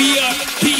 VIP.